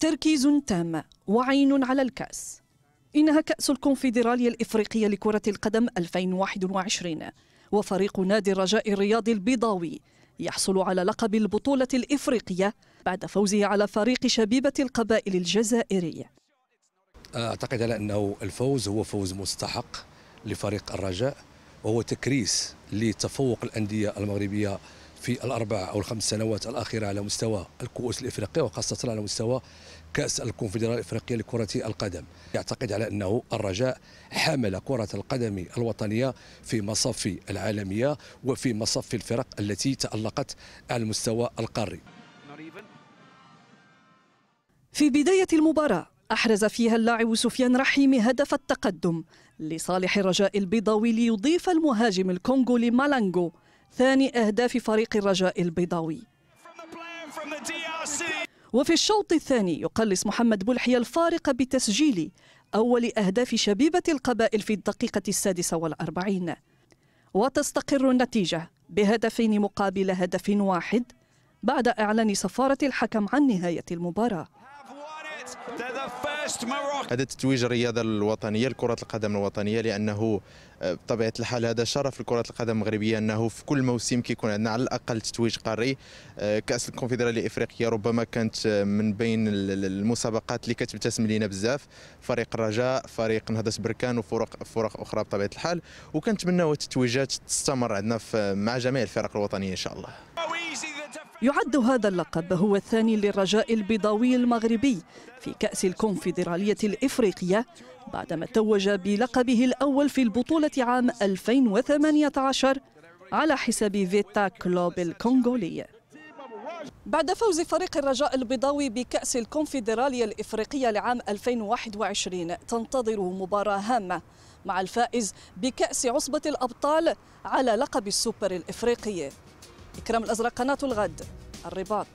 تركيز تام وعين على الكأس. إنها كأس الكونفدرالية الإفريقية لكرة القدم 2021 وفريق نادي الرجاء الرياضي البيضاوي يحصل على لقب البطولة الإفريقية بعد فوزه على فريق شبيبة القبائل الجزائري. أعتقد على أنه الفوز هو فوز مستحق لفريق الرجاء وهو تكريس لتفوق الأندية المغربية في الأربع أو الخمس سنوات الأخيرة على مستوى الكؤوس الإفريقية وخاصة على مستوى كأس الكونفدرالية الإفريقية لكرة القدم. يعتقد على أنه الرجاء حمل كرة القدم الوطنية في مصف العالمية وفي مصف الفرق التي تألقت على المستوى القاري. في بداية المباراة أحرز فيها اللاعب سفيان رحيمي هدف التقدم لصالح الرجاء البيضاوي ليضيف المهاجم الكونغولي مالانجو ثاني أهداف فريق الرجاء البيضاوي. وفي الشوط الثاني يقلص محمد بلحي الفارق بتسجيل أول أهداف شبيبة القبائل في الدقيقة السادسة والأربعين. وتستقر النتيجة بهدفين مقابل هدف واحد بعد إعلان سفارة الحكم عن نهاية المباراة. هذا تتويج الرياضة الوطنية لكرة القدم الوطنية لأنه آه، بطبيعة الحال هذا شرف لكرة القدم المغربية أنه في كل موسم كيكون عندنا على الأقل تتويج قاري. آه، كأس الكونفدرالية الإفريقية ربما كانت آه، من بين المسابقات اللي كتبتسم لينا بزاف. فريق الرجاء فريق نهضة بركان وفرق فرق أخرى بطبيعة الحال. وكنتمناو التتويجات تستمر عندنا مع جميع الفرق الوطنية إن شاء الله. يعد هذا اللقب هو الثاني للرجاء البيضاوي المغربي في كأس الكونفدرالية الإفريقية بعدما توج بلقبه الأول في البطولة عام 2018 على حساب فيتا كلوب الكونغولي. بعد فوز فريق الرجاء البيضاوي بكأس الكونفدرالية الإفريقية لعام 2021 تنتظره مباراة هامة مع الفائز بكأس عصبة الأبطال على لقب السوبر الإفريقي. إكرام الأزرق قناة الغد الرباط.